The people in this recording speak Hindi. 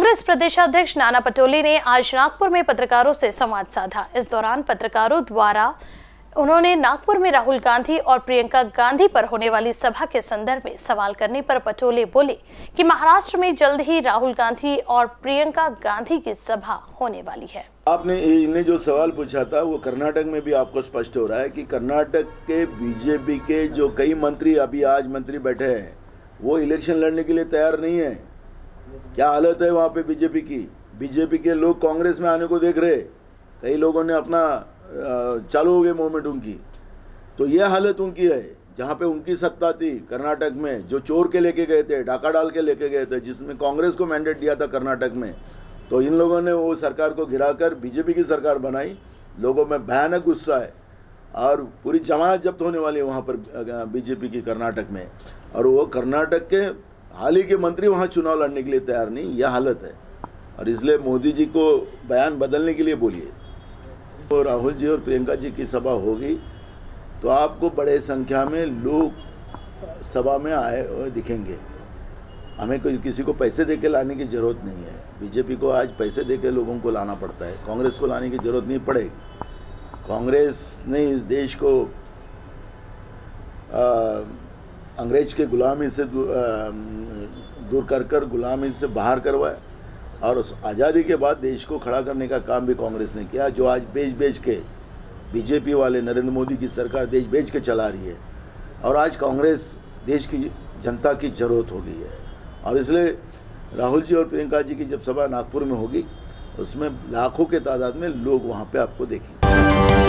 कांग्रेस प्रदेशाध्यक्ष नाना पटोले ने आज नागपुर में पत्रकारों से संवाद साधा। इस दौरान पत्रकारों द्वारा उन्होंने नागपुर में राहुल गांधी और प्रियंका गांधी पर होने वाली सभा के संदर्भ में सवाल करने पर पटोले बोले कि महाराष्ट्र में जल्द ही राहुल गांधी और प्रियंका गांधी की सभा होने वाली है। आपने इन्हें जो सवाल पूछा था, वो कर्नाटक में भी आपको स्पष्ट हो रहा है कि कर्नाटक के बीजेपी के जो कई मंत्री अभी आज मंत्री बैठे हैं, वो इलेक्शन लड़ने के लिए तैयार नहीं है। क्या हालत है वहाँ पे बीजेपी की? बीजेपी के लोग कांग्रेस में आने को देख रहे कई लोगों ने अपना चालू हो गए मूवमेंट उनकी। तो ये हालत उनकी है, जहाँ पे उनकी सत्ता थी कर्नाटक में, जो चोर के लेके गए थे, डाका डाल के लेके गए थे, जिसमें कांग्रेस को मैंडेट दिया था कर्नाटक में। तो इन लोगों ने वो सरकार को गिराकर बीजेपी की सरकार बनाई। लोगों में भयानक गुस्सा है। और पूरी जमात जब्त होने वाली है वहाँ पर बीजेपी की कर्नाटक में। और वो कर्नाटक के हाल ही के मंत्री वहाँ चुनाव लड़ने के लिए तैयार नहीं, यह हालत है। और इसलिए मोदी जी को बयान बदलने के लिए बोलिए। तो राहुल जी और प्रियंका जी की सभा होगी तो आपको बड़े संख्या में लोग सभा में आए हुए दिखेंगे। हमें कोई किसी को पैसे दे के लाने की ज़रूरत नहीं है। बीजेपी को आज पैसे दे के लोगों को लाना पड़ता है। कांग्रेस को लाने की ज़रूरत नहीं पड़ेगी। कांग्रेस ने इस देश को अंग्रेज़ के गुलामी से दूर कर कर गुलामी से बाहर करवाए और उस आज़ादी के बाद देश को खड़ा करने का काम भी कांग्रेस ने किया, जो आज बेच बेच के बीजेपी वाले नरेंद्र मोदी की सरकार देश बेच के चला रही है। और आज कांग्रेस देश की जनता की ज़रूरत हो गई है। और इसलिए राहुल जी और प्रियंका जी की जब सभा नागपुर में होगी, उसमें लाखों के तादाद में लोग वहाँ पे आपको देखेंगे।